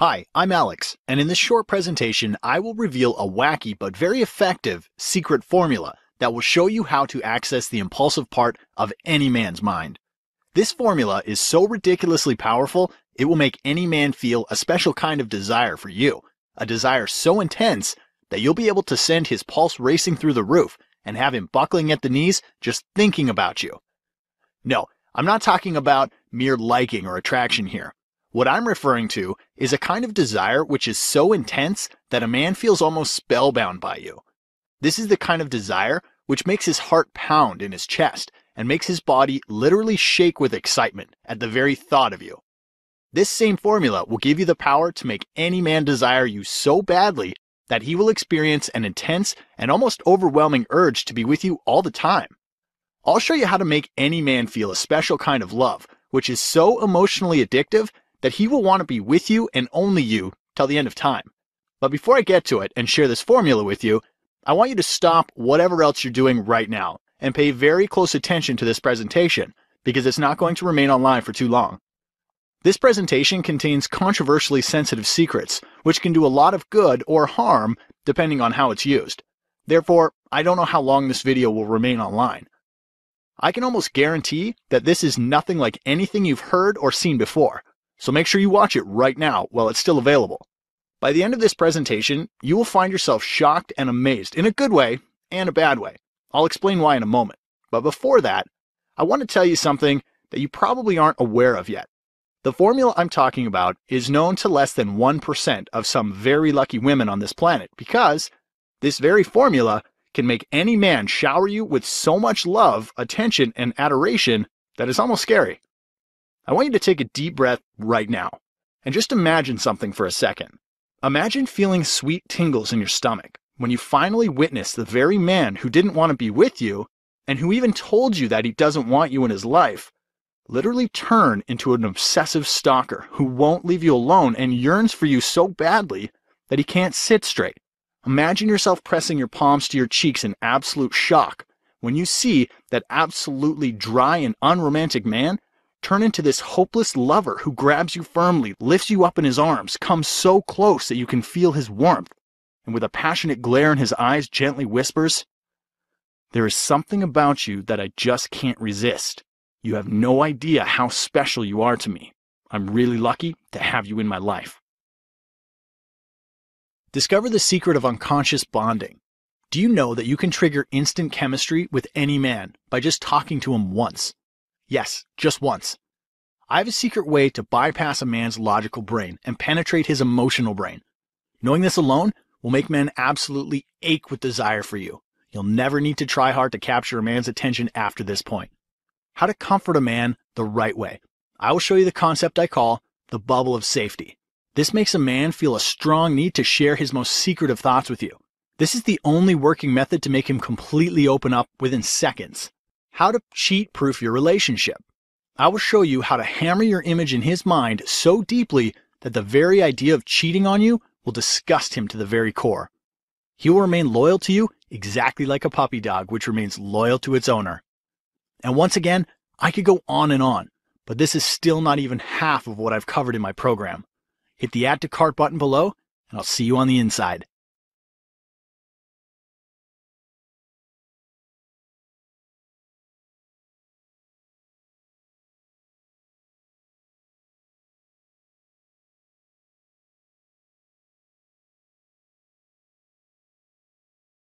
Hi, I'm Alex, and in this short presentation, I will reveal a wacky but very effective secret formula that will show you how to access the impulsive part of any man's mind. This formula is so ridiculously powerful, it will make any man feel a special kind of desire for you, a desire so intense that you'll be able to send his pulse racing through the roof and have him buckling at the knees just thinking about you. No, I'm not talking about mere liking or attraction here. What I'm referring to is a kind of desire which is so intense that a man feels almost spellbound by you. This is the kind of desire which makes his heart pound in his chest and makes his body literally shake with excitement at the very thought of you. This same formula will give you the power to make any man desire you so badly that he will experience an intense and almost overwhelming urge to be with you all the time. I'll show you how to make any man feel a special kind of love, which is so emotionally addictive that he will want to be with you and only you till the end of time. But before I get to it and share this formula with you, I want you to stop whatever else you're doing right now and pay very close attention to this presentation because it's not going to remain online for too long. This presentation contains controversially sensitive secrets, which can do a lot of good or harm depending on how it's used. Therefore, I don't know how long this video will remain online. I can almost guarantee that this is nothing like anything you've heard or seen before, so make sure you watch it right now while it's still available. By the end of this presentation, you will find yourself shocked and amazed in a good way and a bad way. I'll explain why in a moment. But before that, I want to tell you something that you probably aren't aware of yet. The formula I'm talking about is known to less than 1% of some very lucky women on this planet because this very formula can make any man shower you with so much love, attention, and adoration that it's almost scary. I want you to take a deep breath right now and just imagine something for a second. Imagine feeling sweet tingles in your stomach when you finally witness the very man who didn't want to be with you and who even told you that he doesn't want you in his life literally turn into an obsessive stalker who won't leave you alone and yearns for you so badly that he can't sit straight. Imagine yourself pressing your palms to your cheeks in absolute shock when you see that absolutely dry and unromantic man turn into this hopeless lover who grabs you firmly, lifts you up in his arms, comes so close that you can feel his warmth, and with a passionate glare in his eyes gently whispers, There is something about you that I just can't resist. You have no idea how special you are to me. I'm really lucky to have you in my life. Discover the secret of unconscious bonding. Do you know that you can trigger instant chemistry with any man by just talking to him once? Yes, just once. I have a secret way to bypass a man's logical brain and penetrate his emotional brain. Knowing this alone will make men absolutely ache with desire for you. You'll never need to try hard to capture a man's attention after this point. How to comfort a man the right way. I will show you the concept I call the bubble of safety. This makes a man feel a strong need to share his most secretive thoughts with you. This is the only working method to make him completely open up within seconds how to cheat proof your relationship. I will show you how to hammer your image in his mind so deeply that the very idea of cheating on you will disgust him to the very core. He will remain loyal to you exactly like a puppy dog, which remains loyal to its owner. And once again, I could go on and on, but this is still not even half of what I've covered in my program. Hit the add to cart button below, and I'll see you on the inside.